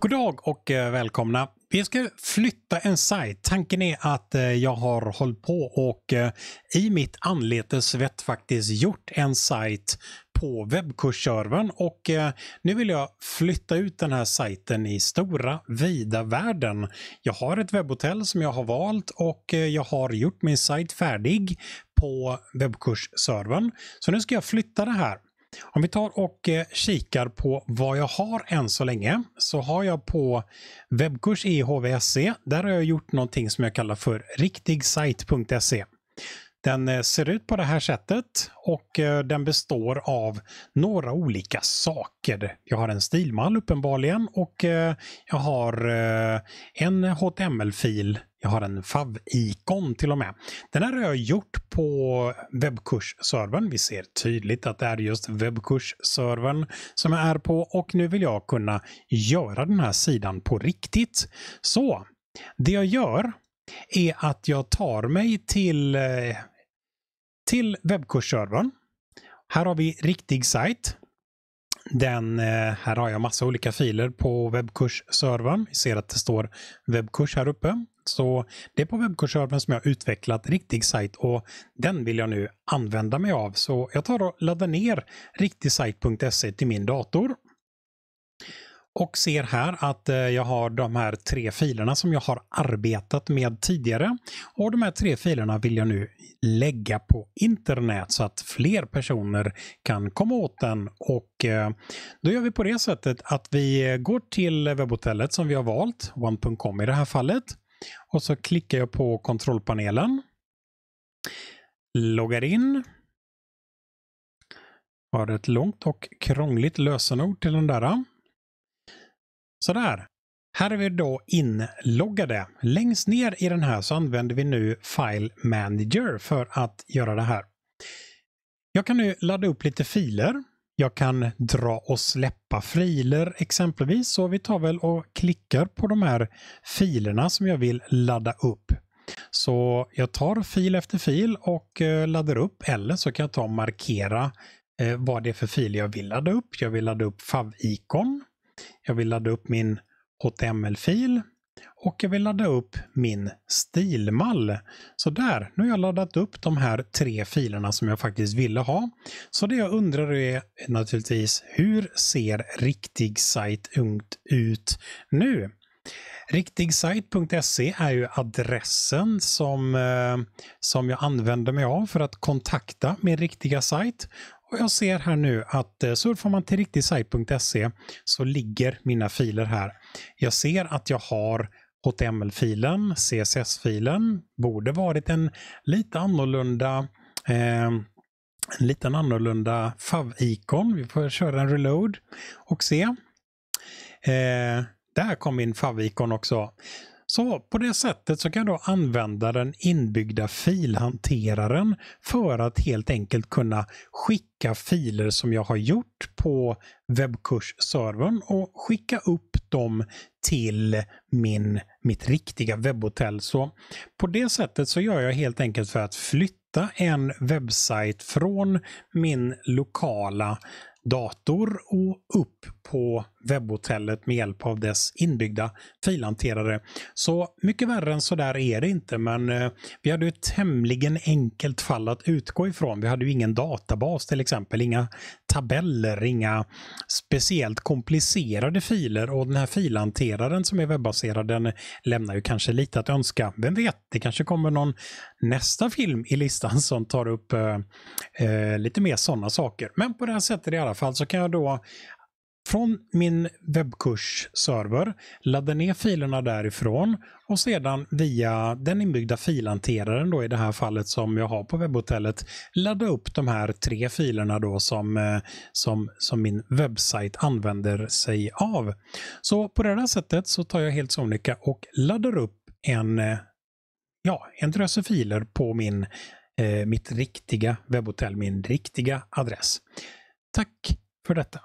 God dag och eh, välkomna. Vi ska flytta en sajt. Tanken är att eh, jag har hållit på och eh, i mitt anletesvett faktiskt gjort en sajt på webbkursservern och nu vill jag flytta ut den här sajten i stora vida världen. Jag har ett webbhotell som jag har valt och jag har gjort min sajt färdig på webbkursservern. Så nu ska jag flytta det här. Om vi tar och eh, kikar på vad jag har än så länge så har jag på webbkurs i HVSC, där har jag gjort någonting som jag kallar för riktigsajt.se. Den eh, ser ut på det här sättet och eh, den består av några olika saker. Jag har en stilmall uppenbarligen och jag har en HTML-fil jag har en fav-ikon till och med. Den här har jag gjort på webbkursservern. Vi ser tydligt att det är just webbkursservern som jag är på och nu vill jag kunna göra den här sidan på riktigt. Så det jag gör är att jag tar mig till, eh, till webbkursservern. Här har vi riktig sajt. Den, eh, här har jag massa olika filer på webbkursservern. Vi ser att det står webbkurs här uppe. Så det är på webbkursservern som jag har utvecklat riktig sajt och den vill jag nu använda mig av. Så jag tar och laddar ner riktigsajt.se till min dator. Och ser här att eh, jag har de här tre filerna som jag har arbetat med tidigare. Och de här tre filerna vill jag nu lägga på internet så att fler personer kan komma åt den. Och eh, då gör vi på det sättet att vi går till webbhotellet som vi har valt, one.com i det här fallet. Och så klickar jag på kontrollpanelen. Loggar in. Har ett långt och krångligt lösenord till den där. Sådär. Här är vi då inloggade. Längst ner i den här så använder vi nu File Manager för att göra det här. Jag kan nu ladda upp lite filer. Jag kan dra och släppa filer exempelvis. Så vi tar väl och klickar på de här filerna som jag vill ladda upp. Så jag tar fil efter fil och eh, laddar upp eller så kan jag ta och markera eh, vad det är för fil jag vill ladda upp. Jag vill ladda upp favicon. Jag vill ladda upp min HTML-fil och jag vill ladda upp min stilmall. Så där, nu har jag laddat upp de här tre filerna som jag faktiskt ville ha. Så det jag undrar är naturligtvis, hur ser riktig sajt ut nu? Riktigsajt.se är ju adressen som, eh, som jag använder mig av för att kontakta min riktiga sajt. Och Jag ser här nu att eh, surfar man till riktigsajt.se så ligger mina filer här. Jag ser att jag har HTML-filen, CSS-filen, borde varit en lite annorlunda eh, en liten annorlunda fav-ikon. Vi får köra en reload och se. Eh, där kom min fav-ikon också. Så på det sättet så kan jag då använda den inbyggda filhanteraren för att helt enkelt kunna skicka filer som jag har gjort på webbkursservern och skicka upp dem till min, mitt riktiga webbhotell. Så på det sättet så gör jag helt enkelt för att flytta en webbsajt från min lokala dator och upp på webbhotellet med hjälp av dess inbyggda filhanterare. Så mycket värre än så där är det inte, men eh, vi hade ett tämligen enkelt fall att utgå ifrån. Vi hade ju ingen databas till exempel, inga tabeller, inga speciellt komplicerade filer och den här filhanteraren som är webbaserad den lämnar ju kanske lite att önska. Vem vet, det kanske kommer någon nästa film i listan som tar upp eh, eh lite mer sådana saker. Men på det här sättet i alla fall så kan jag då från min webbkursserver, ladda ner filerna därifrån och sedan via den inbyggda filhanteraren då i det här fallet som jag har på webbhotellet ladda upp de här tre filerna då som, eh, som, som min webbsajt använder sig av. Så på det här sättet så tar jag helt sonika och laddar upp en, eh, ja, en dröse filer på min, eh, mitt riktiga webbhotell, min riktiga adress. Tack för detta.